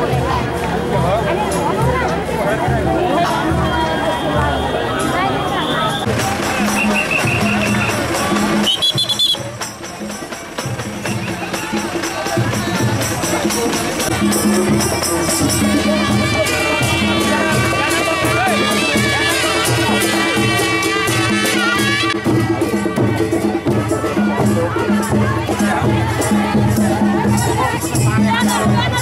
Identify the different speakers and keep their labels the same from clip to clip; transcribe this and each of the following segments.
Speaker 1: भद्रगोल भयो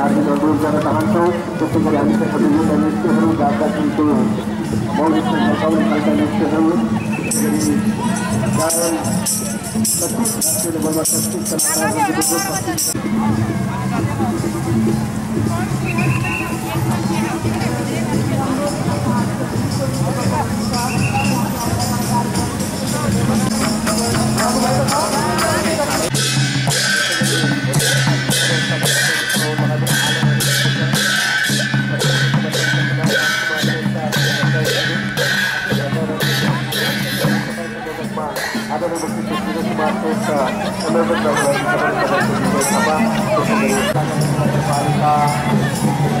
Speaker 1: गरेपछि पुनः आर्थिक अनुरोध गर्न चाहन्छौँ त्यसै गरी हामी सबै युवा नृत्यहरू गाता सुनको मौलिक सबै खालका नृत्यहरू गायन पच्चिस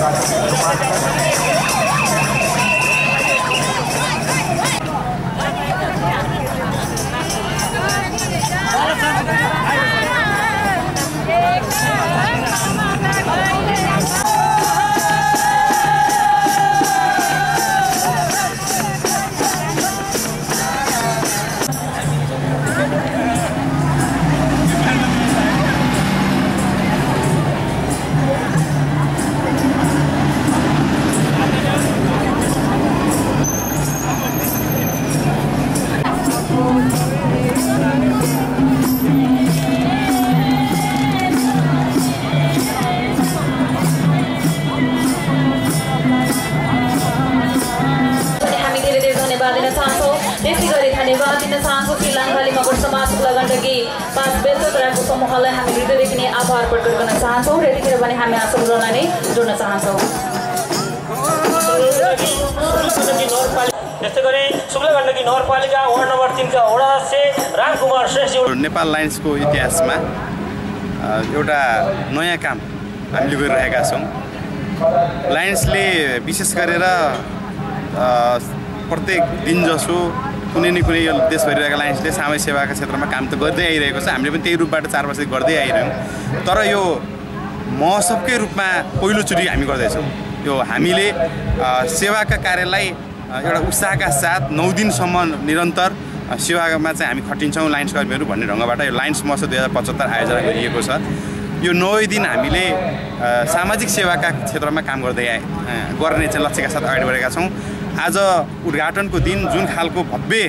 Speaker 2: rồi các bạn समूहलाई हामी हृदयदेखि नै आभार प्रकट गर्न चाहन्छौँ र यतिखेर भने हामी आसनलाई नै जोड्न चाहन्छौँ।
Speaker 3: त्यस्तै गरी नगरपालिका वार्ड नम्बर तिनका वडा से रामकुमार श्रेष्ठ
Speaker 4: नेपाल लायन्सको इतिहासमा एउटा नयाँ काम हामीले गरिरहेका छौँ। लायन्सले विशेष गरेर प्रत्येक दिन जसो कुनै न कुनै यो देशभरि रहेका लायन्सले सामाजिक सेवाका क्षेत्रमा काम त गर्दै आइरहेको छ। हामीले पनि त्यही रूपबाट चार वर्ष गर्दै आइरह्यौँ। तर यो महोत्सवकै रूपमा पहिलोचोटि हामी गर्दैछौँ। यो हामीले सेवाका कार्यलाई एउटा उत्साहका साथ नौ दिनसम्म निरन्तर सेवामा चाहिँ हामी खटिन्छौँ लायन्स कर्मीहरू भन्ने ढङ्गबाट। यो लायन्स महोत्सव दुई हजार पचहत्तर आयोजना गरिएको छ। यो नौ दिन हामीले सामाजिक सेवाका क्षेत्रमा काम गर्दै गर्ने चाहिँ लक्ष्यका साथ अगाडि बढेका छौँ। आज उद्घाटनको दिन जुन खालको भव्य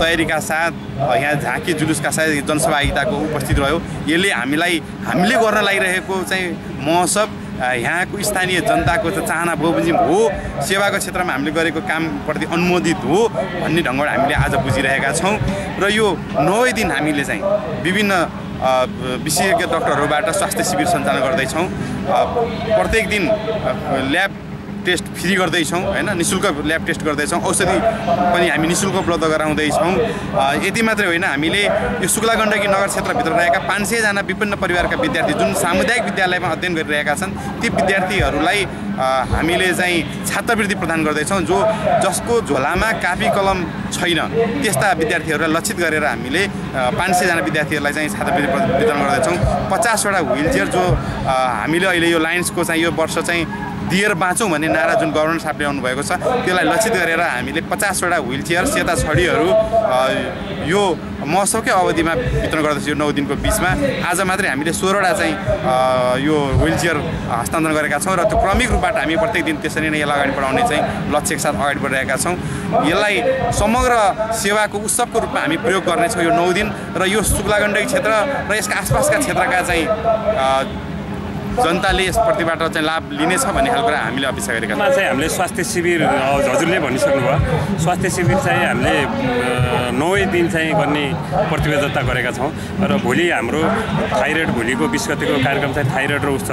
Speaker 4: तयारीका साथ यहाँ झाँकी जुलुसका साथ जनसहभागिताको उपस्थित रह्यो। यसले हामीलाई हामीले गर्न लागिरहेको चाहिँ महोत्सव यहाँको स्थानीय जनताको चाहिँ चाहना बमोजिम हो। सेवाको क्षेत्रमा हामीले गरेको कामप्रति अनुमोदित हो भन्ने ढङ्गबाट हामीले आज बुझिरहेका छौँ। र यो नौै दिन हामीले चाहिँ विभिन्न विशेषज्ञ डक्टरहरूबाट स्वास्थ्य शिविर सञ्चालन गर्दैछौँ। प्रत्येक दिन ल्याब टेस्ट फ्री गर्दैछौँ होइन? नि शुल्क ल्याब टेस्ट गर्दैछौँ। औषधि पनि हामी नि शुल्क उपलब्ध गराउँदैछौँ। यति मात्रै होइन हामीले यो शुक्ला गण्डकी नगर क्षेत्रभित्र रहेका पाँच सयजना विभिन्न परिवारका विद्यार्थी जुन सामुदायिक विद्यालयमा अध्ययन गरिरहेका छन् ती विद्यार्थीहरूलाई हामीले चाहिँ छात्रवृत्ति प्रदान गर्दैछौँ जो जसको झोलामा कापी कलम छैन। त्यस्ता विद्यार्थीहरूलाई लक्षित गरेर हामीले पाँच सयजना विद्यार्थीहरूलाई चाहिँ छात्रवृत्ति वितरण गर्दैछौँ। पचासवटा व्हिल चेयर जो हामीले अहिले यो लायन्सको चाहिँ यो वर्ष चाहिँ दिएर बाँचौँ भन्ने नारा जुन गभर्नर साहबले आउनुभएको छ त्यसलाई लक्षित गरेर हामीले पचासवटा व्हिल चेयर सेता छडीहरू यो महोत्सवकै अवधिमा वितरण गर्दैछौँ यो नौ दिनको बिचमा। आज मात्रै हामीले सोह्रवटा चाहिँ यो व्हिल चेयर हस्तान्तरण गरेका छौँ र त्यो क्रमिक रूपबाट हामी प्रत्येक दिन त्यसरी नै यसलाई अगाडि बढाउने चाहिँ लक्ष्यको साथ अगाडि बढिरहेका छौँ। यसलाई समग्र सेवाको उत्सवको रूपमा हामी प्रयोग गर्नेछौँ यो नौ दिन र यो शुक्ला गण्डकी क्षेत्र र यसका आसपासका क्षेत्रका चाहिँ जनताले यसप्रतिबाट चाहिँ लाभ लिनेछ भन्ने खालको कुरा हामीले अपेक्षा गरेका छौँ।
Speaker 5: चाहिँ हामीले स्वास्थ्य शिविर हजुरले भनिसक्नुभयो स्वास्थ्य शिविर चाहिँ हामीले अ, नौै दिन चाहिँ गर्ने प्रतिबद्धता गरेका छौँ। र भोलि हाम्रो थाइरोइड भोलिको बिस गतिको कार्यक्रम चाहिँ थाइरोइड र उस छ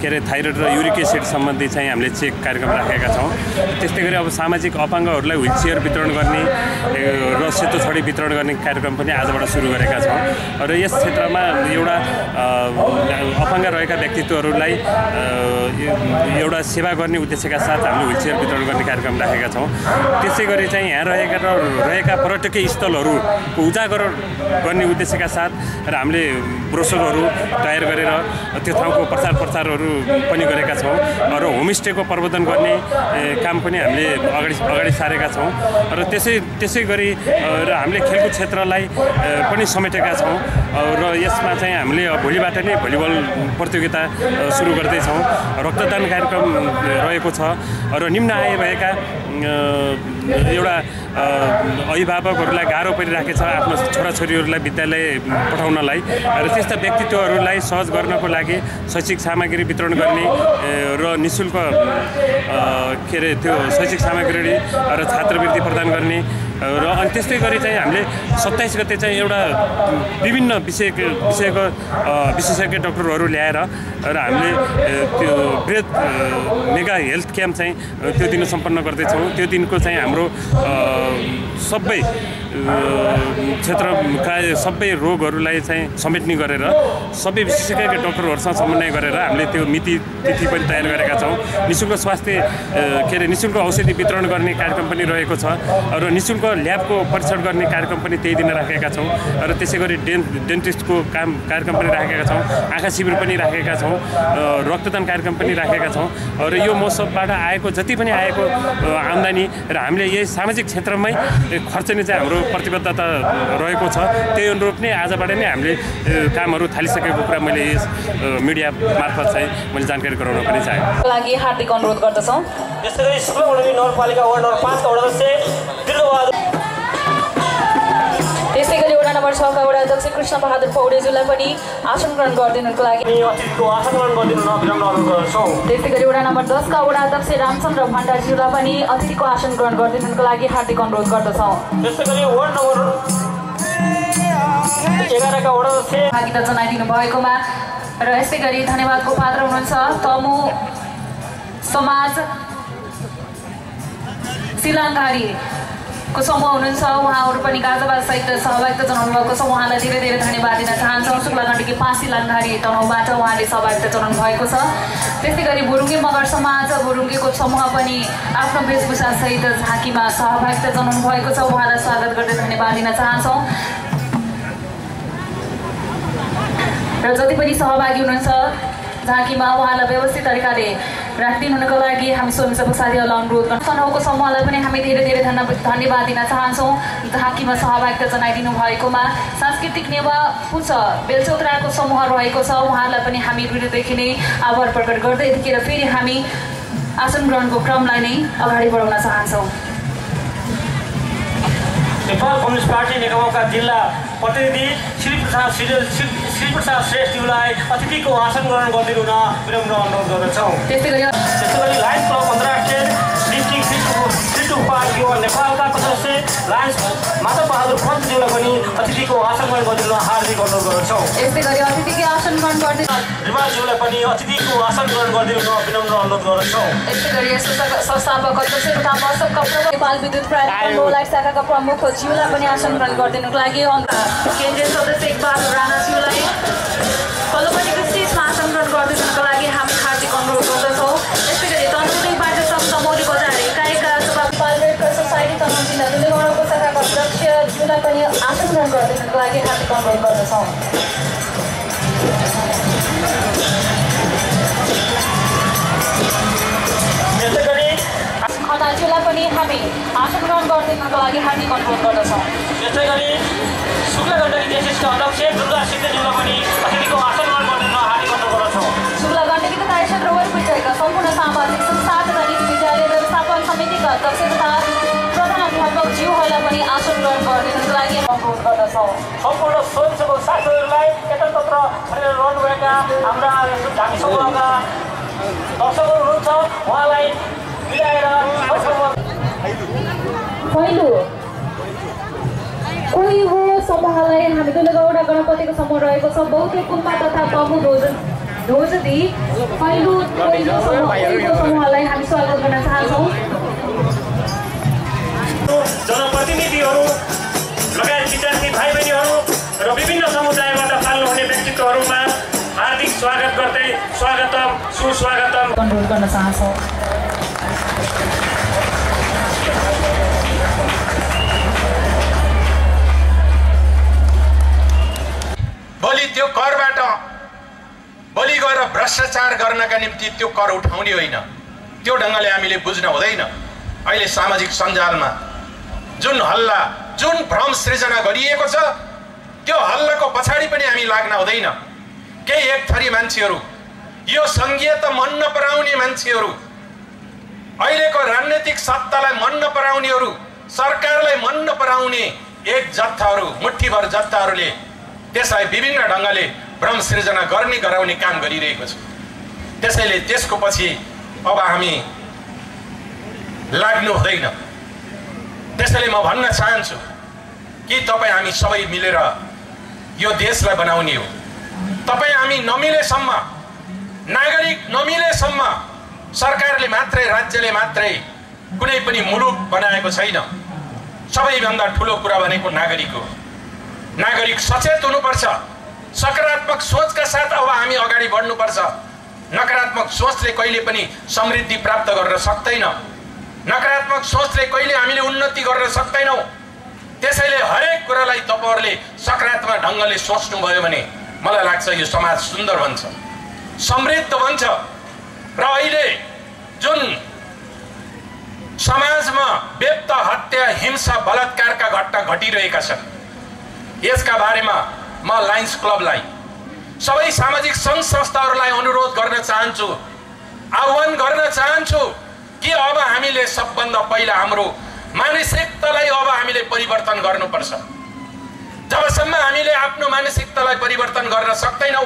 Speaker 5: के अरे थाइरोइड र युरिक एसिड सम्बन्धी चाहिँ हामीले चेक कार्यक्रम राखेका छौँ। त्यस्तै गरी अब सामाजिक अपाङ्गहरूलाई व्हिल चेयर वितरण गर्ने र सेतो छडी वितरण गर्ने कार्यक्रम पनि आजबाट सुरु गरेका छौँ। र यस क्षेत्रमा एउटा अपाङ्ग रहेका व्यक्तित्वहरूलाई अ, एउटा सेवा गर्ने उद्देश्यका साथ हामीले व्हिल चेयर वितरण गर्ने कार्यक्रम राखेका छौँ। त्यसै गरी चाहिँ यहाँ रहेका र रहेका पर्यटकीय स्थलहरूको उजागर गर्ने उद्देश्यका साथ र हामीले ब्रोसरहरू तयार गरेर त्यो ठाउँको प्रचार प्रसारहरू पनि गरेका छौँ र होमस्टेको प्रबन्धन गर्ने काम पनि हामीले अगाडि अगाडि सारेका छौँ। र त्यसै त्यसै गरी र हामीले खेलकुद क्षेत्रलाई पनि समेटेका छौँ। र यसमा चाहिँ हामीले भोलिबाट नै भलिबल प्रतियोगिता सुरु गर्दैछौँ। रक्तदान कार्यक्रम रहेको छ र निम्न आय भएका एउटा अभिभावकहरूलाई गाह्रो परिराखेको छ आफ्नो छोराछोरीहरूलाई विद्यालय पठाउनलाई र त्यस्ता व्यक्तित्वहरूलाई सहज गर्नको लागि शैक्षिक सामग्री वितरण गर्ने र नि शुल्क के अरे त्यो शैक्षिक सामग्री र छात्रवृत्ति प्रदान गर्ने र अनि त्यस्तै गरी चाहिँ हामीले सत्ताइस गते चाहिँ एउटा विभिन्न विषय विषयको विशेषज्ञ डक्टरहरू ल्याएर र हामीले त्यो वृहत मेगा हेल्थ क्याम्प चाहिँ त्यो दिन सम्पन्न गर्दैछौँ। त्यो दिनको चाहिँ हाम्रो सबै क्षेत्रका सबै रोगहरूलाई चाहिँ समेट्ने गरेर सबै विशेषज्ञ डक्टरहरूसँग समन्वय गरेर हामीले त्यो मिति तिथि पनि तयार गरेका छौँ। निशुल्क स्वास्थ्य अ, के अरे निशुल्क औषधि वितरण गर्ने कार्यक्रम पनि रहेको छ। र निशुल्क ल्याबको परीक्षण गर्ने कार्यक्रम पनि त्यही दिन राखेका छौँ र त्यसै गरी डेन् डेन्टिस्टको काम कार्यक्रम पनि राखेका छौँ आँखा शिविर पनि राखेका छौँ रक्तदान कार्यक्रम पनि राखेका छौँ र यो महोत्सवबाट आएको जति पनि आएको आम्दानी र हामीले यही सामाजिक क्षेत्रमै खर्चने चाहिँ हाम्रो प्रतिबद्धता रहेको छ त्यही अनुरूप नै आजबाट नै हामीले कामहरू थालिसकेको कुरा मैले यस मिडिया मार्फत चाहिँ मैले जानकारी गराउन पनि चाहेँ।
Speaker 2: लागि हार्दिक अनुरोध गर्दछौँ।
Speaker 3: त्यस्तै गरी नगरपालिका वार्ड नम्बर पाँचका
Speaker 2: त्यस्तै गरी वडा नम्बर छका वडा अध्यक्ष कृष्ण बहादुर पौडेज्यूलाई पनि आसन ग्रहण गरिदिनुको लागि त्यस्तै गरी वडा नम्बर दसका वडा अध्यक्ष रामचन्द्र भण्डारीज्यूलाई पनि अतिथिको आसन ग्रहण गरिदिनुको लागि हार्दिक अनुरोध गर्दछौँ भागिता जनाइदिनु भएकोमा र यस्तै गरी धन्यवादको पात्र हुनुहुन्छ तमु समाज सिलाङ्गारीको समूह हुनुहुन्छ उहाँहरू पनि गाजाबाज सहित सहभागिता जनाउनु भएको छ। उहाँलाई धेरै धेरै धन्यवाद दिन चाहन्छौँ। शुक्ला गण्डकी पाँच सिलाङ्गारी तनहुबाट उहाँले सहभागिता जनाउनु भएको छ। त्यस्तै गरी भुरुङ्गे मगर समाज भुरुङ्गेको समूह पनि आफ्नो वेशभूषासहित झाँकीमा सहभागिता जनाउनु भएको छ। उहाँलाई स्वागत गर्दै धन्यवाद दिन चाहन्छौँ। र जति पनि सहभागी हुनुहुन्छ झाँकीमा उहाँलाई व्यवस्थित तरिकाले राखिदिनुको लागि हामी स्वयंसेवक साथीहरूलाई अनुरोध गर्छौँ तनहुको समूहलाई पनि हामी धेरै धेरै धन्य धन्यवाद दिन चाहन्छौँ। झाँकीमा सहभागिता जनाइदिनु भएकोमा सांस्कृतिक नेवा पुछ बेलचौत्राको समूह रहेको छ। उहाँहरूलाई पनि हामी हृदयदेखि नै आभार प्रकट गर्दै यतिखेर फेरि हामी आसन ग्रहणको क्रमलाई नै अगाडि बढाउन चाहन्छौँ।
Speaker 3: नेपाल कम्युनिस्ट पार्टी नेकपाका जिल्ला प्रतिनिधि श्री प्रसाद श्री श्री श्री प्रसाद श्रेष्ठज्यूलाई अतिथिको आसन ग्रहण गरिदिनु हुन विनम्र अनुरोध गर्दछौँ।
Speaker 2: त्यस्तै गरी
Speaker 3: त्यस्तै गरी लायन्स क्लब अन्तर्राष्ट्रिय डिस्ट्रिक्ट सिटु सिटु पार्क युवा नेपालका सदस्य लायन्स माधव बहादुर पन्तज्यूलाई पनि अतिथिको आसन ग्रहण गरिदिनु हार्दिक अनुरोध गर्दछौँ।
Speaker 2: यस्तै गरी अतिथिको आसन ग्रहण गर्ने
Speaker 3: रिमाज्यूलाई पनि अतिथिको आसन ग्रहण गरिदिनु विनम्र अनुरोध गर्दछौँ।
Speaker 2: यस्तै गरी संस्थापक अध्यक्ष तथा प्रमुख नेपाल विद्युत प्राधिकरण शाखाका प्रमुख ज्यूलाई पनि आसन ग्रहण गरिदिनुको लागि केन्द्रीय गरिदिनुको लागि हार्दिक अनुरोध गर्दछौँ गरी खनाज्यूलाई पनि हामी आसन ग्रहण गरिदिनुको लागि हार्दिक अनुरोध गर्दछौँ
Speaker 3: त्यस्तै गरी शुक्ल गण्डकी देशिष्ट अध्यक्ष दुर्गा पनि अतिथिको आसन ग्रहण हुन हार्दिक अनुरोध गर्दछौँ
Speaker 2: शुक्ला गण्डकी तथा क्षेत्र वरिपरिका सम्पूर्ण सामाजिक संस्था तथा विद्यालय व्यवस्थापन समितिका अध्यक्ष तथा प्रधानाध्यापक ज्यूहरूलाई पनि आसन ग्रहण गरिदिनुको लागि अनुरोध गर्दछौँ।
Speaker 3: सम्पूर्ण स्वयंसेवक साथीहरूलाई एकत्र गरेर रहनुभएका हाम्रा झाँकी समूहका दर्शकहरू हुनुहुन्छ। उहाँलाई मिलाएर
Speaker 2: पहिलो कोही हो समूहलाई हामी दुलेगौडा गणपतिको समूह रहेको छ। बौद्ध गुम्बा तथा प्रभु ध्वज ध्वजदी। पहिलो समूहलाई हामी स्वागत गर्न चाहन्छौँ।
Speaker 3: जनप्रतिनिधिहरू लगायत विद्यार्थी भाइ बहिनीहरू र विभिन्न समुदायबाट पाल्नुहुने व्यक्तित्वहरूमा हार्दिक स्वागत गर्दै स्वागतम सुस्वागतम।
Speaker 2: अनुरोध गर्न चाहन्छौँ।
Speaker 6: भोलि त्यो करबाट भोलि गएर भ्रष्टाचार गर्नका निम्ति त्यो कर उठाउने होइन। त्यो ढङ्गले हामीले बुझ्न हुँदैन। अहिले सामाजिक सञ्जालमा जुन हल्ला जुन भ्रम सृजना गरिएको छ त्यो हल्लाको पछाडि पनि हामी लाग्न हुँदैन। केही एक थरी मान्छेहरू यो सङ्घीयत मन नपराउने मान्छेहरू अहिलेको राजनैतिक सत्तालाई मन नपराउनेहरू सरकारलाई मन नपराउने एक जत्थाहरू मुठीभर जत्थाहरूले त्यसलाई विभिन्न ढङ्गले भ्रम सृजना गर्ने गराउने काम गरिरहेको छ। त्यसैले त्यसको पछि अब हामी लाग्नु हुँदैन। त्यसैले म भन्न चाहन्छु कि तपाईँ हामी सबै मिलेर यो देशलाई बनाउने हो। तपाईँ हामी नमिलेसम्म नागरिक नमिलेसम्म सरकारले मात्रै राज्यले मात्रै कुनै पनि मुलुक बनाएको छैन। सबैभन्दा ठुलो कुरा भनेको नागरिक हो। नागरिक सचेत हुनुपर्छ। सकारात्मक सोचका साथ अब हामी अगाडि बढ्नुपर्छ। नकारात्मक सोचले कहिले पनि समृद्धि प्राप्त गर्न सक्दैन। नकारात्मक सोचले कहिले हामीले उन्नति गर्न सक्दैनौँ। त्यसैले हरेक कुरालाई तपाईँहरूले सकारात्मक ढङ्गले सोच्नुभयो भने मलाई लाग्छ यो समाज सुन्दर बन्छ समृद्ध बन्छ। र अहिले जुन समाजमा व्यक्त हत्या हिंसा बलात्कारका घटना घटिरहेका छन् यसका बारेमा म लायन्स क्लबलाई सबै सामाजिक सङ्घ संस्थाहरूलाई अनुरोध गर्न चाहन्छु आह्वान गर्न चाहन्छु। कि अब हामीले सबभन्दा पहिला हाम्रो मानसिकतालाई अब हामीले परिवर्तन गर्नुपर्छ। जबसम्म हामीले आफ्नो मानसिकतालाई परिवर्तन गर्न सक्दैनौँ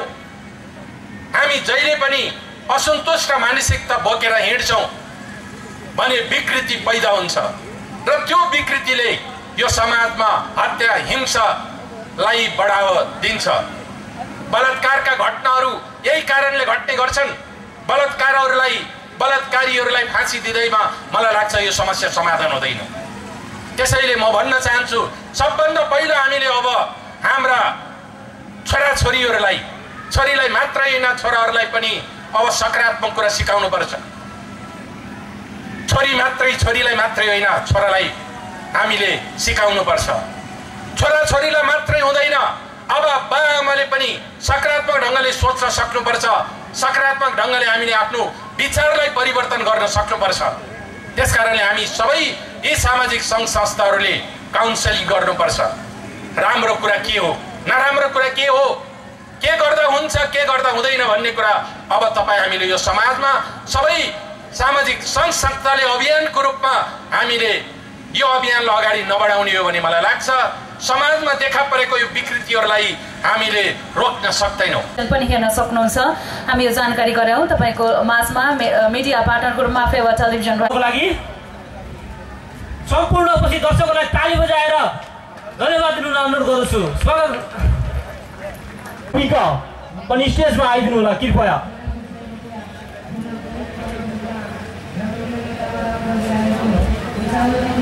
Speaker 6: हामी जहिले पनि असन्तुष्ट मानसिकता बोकेर हिँड्छौँ भने विकृति पैदा हुन्छ। र त्यो विकृतिले यो समाजमा हत्या हिंसालाई बढावा दिन्छ। बलात्कारका घटनाहरू यही कारणले घट्ने गर्छन्। बलात्कारहरूलाई बलात्कारीहरूलाई फाँसी दिँदैमा मलाई लाग्छ यो समस्या समाधान हुँदैन। त्यसैले म भन्न चाहन्छु सबभन्दा पहिला हामीले अब हाम्रा छोराछोरीहरूलाई छोरीलाई मात्रै होइन छोराहरूलाई पनि अब सकारात्मक कुरा सिकाउनुपर्छ। छोरी मात्रै छोरीलाई मात्रै होइन छोरालाई हामीले सिकाउनुपर्छ। छोराछोरीलाई मात्रै हुँदैन अब बा आमाले पनि सकारात्मक ढङ्गले सोच्न सक्नुपर्छ। सकारात्मक ढङ्गले हामीले आफ्नो विचारलाई परिवर्तन गर्न सक्नुपर्छ। त्यस कारणले हामी सबै यी सामाजिक सङ्घ संस्थाहरूले काउन्सिलिङ गर्नुपर्छ। राम्रो कुरा के हो? नराम्रो कुरा के हो? के गर्दा हुन्छ के गर्दा हुँदैन भन्ने कुरा अब तपाईँ हामीले यो समाजमा सबै सामाजिक सङ्घ संस्थाले अभियानको रूपमा हामीले यो अभियानलाई अगाडि नबढाउने हो भने मलाई लाग्छ समाजमा देखा परेको यो विकृतिहरूलाई हामीले रोक्न सक्दैनौँ।
Speaker 2: पनि हेर्न सक्नुहुन्छ। हामी यो जानकारी गरायौँ तपाईँको माझमा मिडिया पार्टनरको रूपमा फेवा टेलिभिजन
Speaker 3: लागि सम्पूर्ण उपस्थित दर्शकहरूलाई ताली बजाएर धन्यवाद दिनु अनुरोध गर्दछु। स्वागत। पनि स्टेजमा आइदिनु होला कृपया।
Speaker 7: हामीले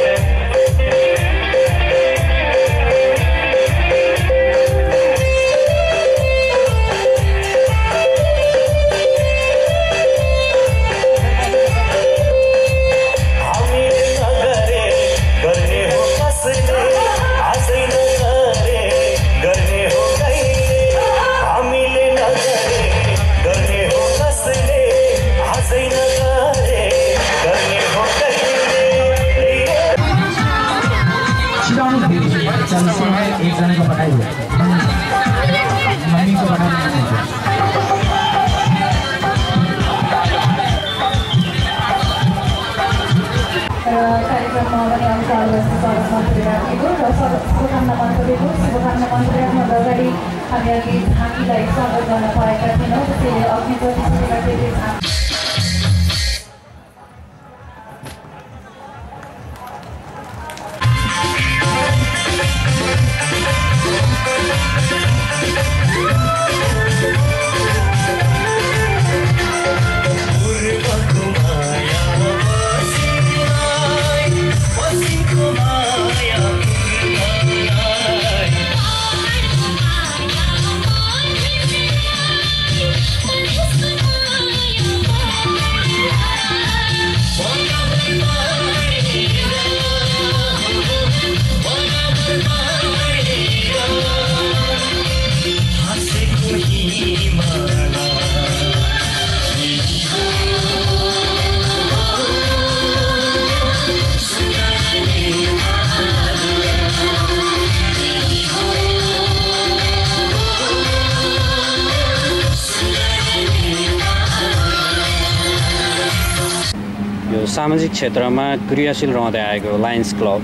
Speaker 8: सामाजिक क्षेत्रमा क्रियाशील रहँदै आएको लायन्स क्लब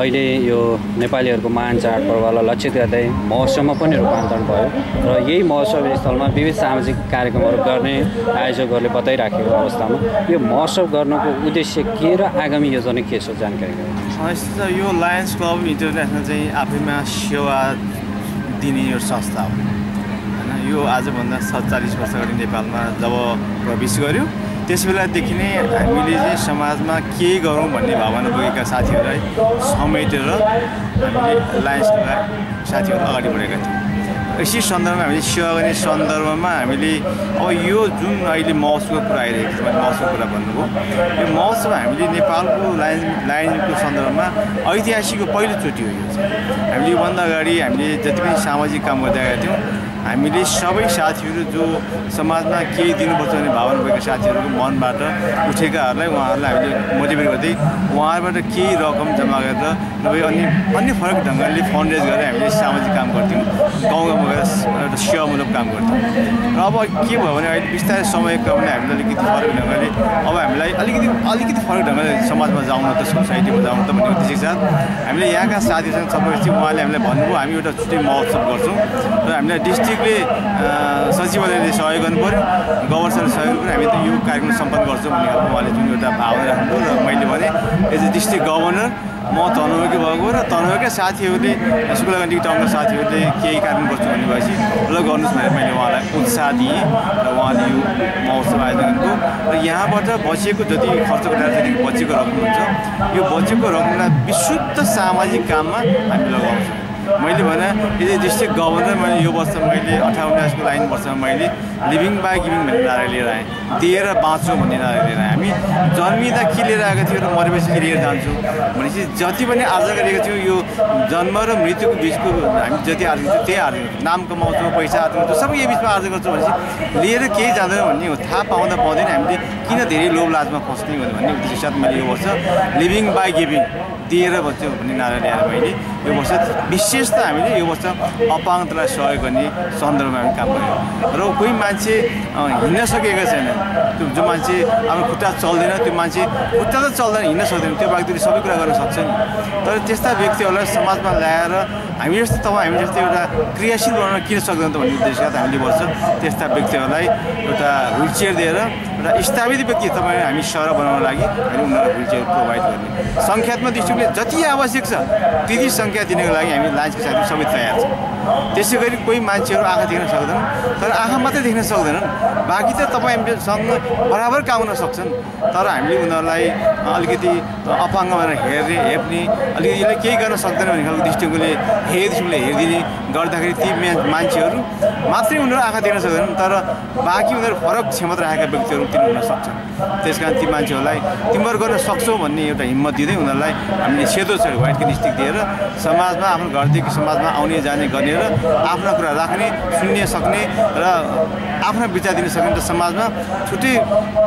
Speaker 8: अहिले यो नेपालीहरूको महान चाडपर्वलाई लक्षित गर्दै महोत्सवमा पनि रूपान्तरण भयो र यही महोत्सव स्थलमा विविध सामाजिक कार्यक्रमहरू गर्ने आयोजकहरूले बताइराखेको अवस्थामा यो महोत्सव गर्नुको उद्देश्य के र आगामी योजना के छ जानकारी गराउनु
Speaker 9: यो लायन्स क्लब इन्टरनेसनल चाहिँ आफैमा सेवा दिने यो संस्था हो। होइन यो आजभन्दा सत्तालिस वर्ष अगाडि नेपालमा जब प्रवेश गर्यो त्यस बेलादेखि नै हामीले चाहिँ समाजमा के गरौँ भन्ने भावना बोकेका साथीहरूलाई समेटेर हामीले क्लब साथीहरू अगाडि बढेका थियौँ। यसै सन्दर्भमा हामीले सेवा गर्ने सन्दर्भमा हामीले अब यो जुन अहिले महोत्सवको कुरा आइरहेको छ महोत्सवको कुरा भन्नुभयो यो महोत्सव हामीले नेपालको लाइन लाइनको सन्दर्भमा ऐतिहासिक पहिलोचोटि हो यो चाहिँ हामीले योभन्दा अगाडि हामीले जति पनि सामाजिक काम गर्दै आएका थियौँ हामीले सबै साथीहरू जो समाजमा केही दिनुपर्छ भन्ने भावना भएका साथीहरूको मनबाट उठेकाहरूलाई उहाँहरूलाई हामीले मोटिभेट गर्दै उहाँहरूबाट केही रकम जम्मा गरेर नभए अन्य अन्य फरक ढङ्गले फन्ड रेज गरेर हामीले सामाजिक काम गर्थ्यौँ गाउँ गाउँमा गएर एउटा सेवामूलक काम गर्थ्यौँ। र अब के भयो भने अहिले बिस्तारै समय क्रमले हामीले अलिकति फरक ढङ्गले अब हामीलाई अलिकति अलिकति फरक ढङ्गले समाजमा जाउँ न त सोसाइटीमा जाउँ त भन्ने उद्देश्य साथ हामीले यहाँका साथीहरूसँग सबै उहाँले हामीलाई भन्नुभयो हामी एउटा छुट्टै महोत्सव गर्छौँ र हामीलाई डिस्ट्रिक्टले अ, सचिवालयले सहयोग गर्नु पऱ्यो गभर्नरले सहयोग गर्नु हामी त यो कार्यक्रम सम्पन्न गर्छौँ भन्ने खालको उहाँले जुन एउटा भावना राख्नुभयो र मैले भने एज ए डिस्ट्रिक्ट गभर्नर म तनहुकै भएको र तनहुकै साथीहरूले सुकुलागण्डी टाउनका साथीहरूले केही कार्यक्रम गर्छु भन्ने भएपछि ल गर्नुहोस् भनेर मैले उहाँलाई उत्साह दिएँ र उहाँले यो महोत्सव आयोजन गर्नुभयो र यहाँबाट बचेको जति खर्च गरेर जति बचेको रकम हुन्छ। यो बचेको रकमलाई विशुद्ध सामाजिक काममा हामी लगाउँछौँ। मैले भने यदि डिस्ट्रिक्ट गभर्नर मैले यो वर्ष मैले अठार उन्नाइसको लाइन वर्षमा मैले लिभिङ बाई गिभिङ भन्ने नारा लिएर आएँ। दिएर बाँच्छौँ भन्ने नारा लिएर आएँ। हामी जन्मिँदा के लिएर आएको थियौँ र मरेपछि के लिएर जान्छौँ भनेपछि जति पनि आज गरेको थियौँ यो जन्म र मृत्युको बिचको हामी जति आर्जन गर्छौँ त्यही आर्जन नाम कमाउँछौँ पैसा आर्जन गर्छौँ सबै यो बिचमा आर्जन गर्छौँ भनेपछि लिएर केही जाँदैन भन्ने थाहा पाउँदा पाउँदैन। हामीले किन धेरै लोभ लाजमा फस्ने भन्ने उद्देश्य साथ मैले यो वर्ष लिभिङ बाई गिभिङ दिएर बच्यो भन्ने नारा ल्याएर मैले यो वर्ष विशेष त हामीले यो वर्ष अपाङ्गतालाई सहयोग गर्ने सन्दर्भमा काम गर्यौँ। र कोही मान्छे हिँड्न सकेको छैन त्यो जो मान्छे आफ्नो खुट्टा चल्दैन त्यो मान्छे खुट्टा त चल्दैन हिँड्न सक्दैन। त्यो बाहेक सबै कुरा गर्न सक्छ नि। तर त्यस्ता व्यक्तिहरूलाई समाजमा ल्याएर हामी जस्तो तपाईँ हामी जस्तो एउटा क्रियाशील बनाउन किन सक्दैन त भन्ने उद्देश्य हामीले वर्ष त्यस्ता व्यक्तिहरूलाई एउटा ह्विल चेयर दिएर एउटा स्थापित व्यक्ति तपाईँ हामी सहर बनाउनको लागि हामी उनीहरूलाई ह्विल चेयर प्रोभाइड गर्ने? सङ्ख्यात्मक दृष्टिकोणले जति आवश्यक छ त्यति सङ्ख्या दिनको लागि हामी लाइन्सको साथी सबै तयार छ। त्यसै गरी कोही मान्छेहरू आँखा देख्न सक्दैनन् तर आँखा मात्रै देख्न सक्दैनन्। बाँकी त तपाईँ हामीसँग बराबर काम हुन सक्छन्। तर हामीले उनीहरूलाई अलिकति अपाङ्ग भनेर हेर्ने हेप्ने अलिकति यसले केही गर्न सक्दैन भन्ने खालको दृष्टिकोणले हे दृष्टिकोणले हेरिदिने गर्दाखेरि ती मान्छेहरू मात्रै उनीहरू आँखा देख्न सक्दैनन् तर बाँकी उनीहरू फरक क्षमता राखेका व्यक्तिहरू तिनीहरू हुन सक्छन्। त्यस कारण ती मान्छेहरूलाई तिमीहरू गर्न सक्छौ भन्ने एउटा हिम्मत दिँदै उनीहरूलाई हामीले सेतो छ व्हाइटको डिस्ट्रिक्ट दिएर समाजमा आफ्नो घरदेखि समाजमा आउने जाने गर्ने र आफ्ना कुरा राख्ने सुन्ने सक्ने र आफ्ना विचार दिन सक्ने र समाजमा। छुट्टै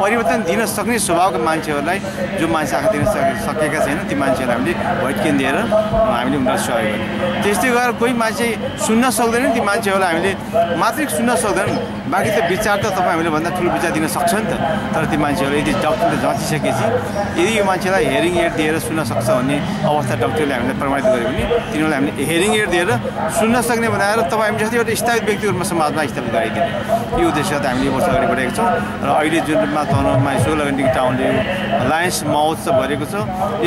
Speaker 9: परिवर्तन दिन सक्ने स्वभावका मान्छेहरूलाई जो मान्छे आँखा दिन सके- सकेका छैन ती मान्छेहरूलाई हामीले भोट केन्द्र दिएर हामीले उनीहरूलाई सहयोग गर्ने। त्यस्तै गरेर कोही मान्छे सुन्न सक्दैन ती मान्छेहरूलाई हामीले मात्रै सुन्न सक्दैन। बाँकी त विचार त तपाईँ हामीले भन्दा ठुलो विचार दिन सक्छ नि त। तर ती मान्छेहरू यदि डक्टरले जाँचिसकेपछि यदि यो मान्छेलाई हेरिङ एड दिएर सुन्न सक्छ भन्ने अवस्था डक्टरले हामीलाई प्रमाणित गर्यो भने तिनीहरूलाई हामीले हेरिङ एड दिएर सुन्न सक्ने बनाएर तपाईँ हामी जस्तै एउटा स्थापित व्यक्तिहरूमा समाजमा स्थापित गराइदिने यो उद्देश्य त हामीले वर्ष अगाडि बढेको छौँ र अहिले जुनमा तनहुमा सोह्र घन्टी टाउनले लायन्स महोत्सव गरेको छ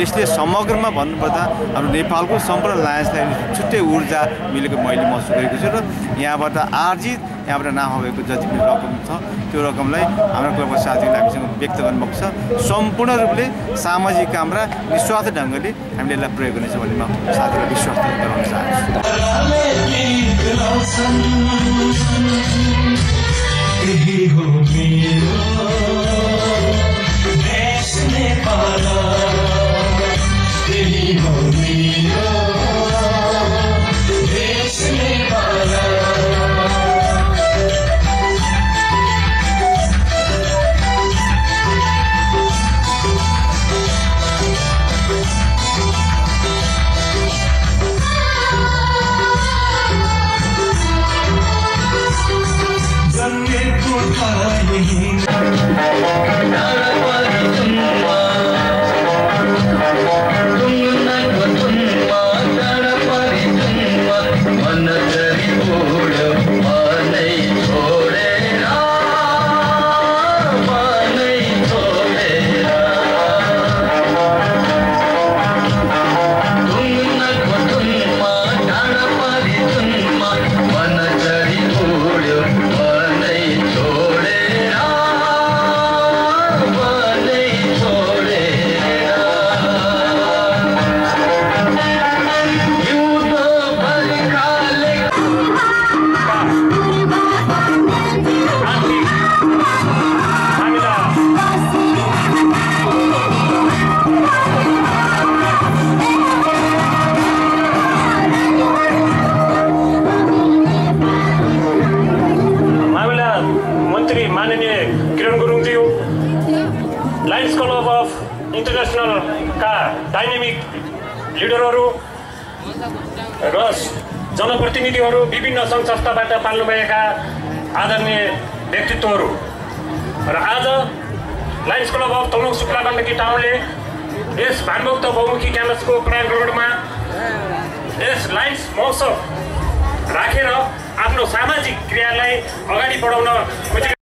Speaker 9: यसले समग्रमा भन्नुपर्दा हाम्रो नेपालको सम्पूर्ण लायन्सलाई छुट्टै ऊर्जा मिलेको मैले महसुस गरेको छु र यहाँबाट आर्जित यहाँबाट नभएको जति पनि रकम छ त्यो रकमलाई हाम्रा क्लबका साथीहरूले हामीसँग व्यक्त गर्नुभएको छ। सम्पूर्ण रूपले सामाजिक काम र निस्वार्थ ढङ्गले हामीले यसलाई प्रयोग गर्नेछौँ भन्ने म साथीहरूलाई विश्वास गराउन चाहन्छु।
Speaker 7: यही हो
Speaker 5: पाल्नुभएका आदरणीय व्यक्तित्वहरू र आज लायन्स क्लब अफ तलुङ शुक्ला गण्डकी टाउनले यस भानुभक्त बहुमुखी क्याम्पसको प्राङ्गणमा यस लायन्स महोत्सव राखेर आफ्नो सामाजिक क्रियालाई अगाडि बढाउन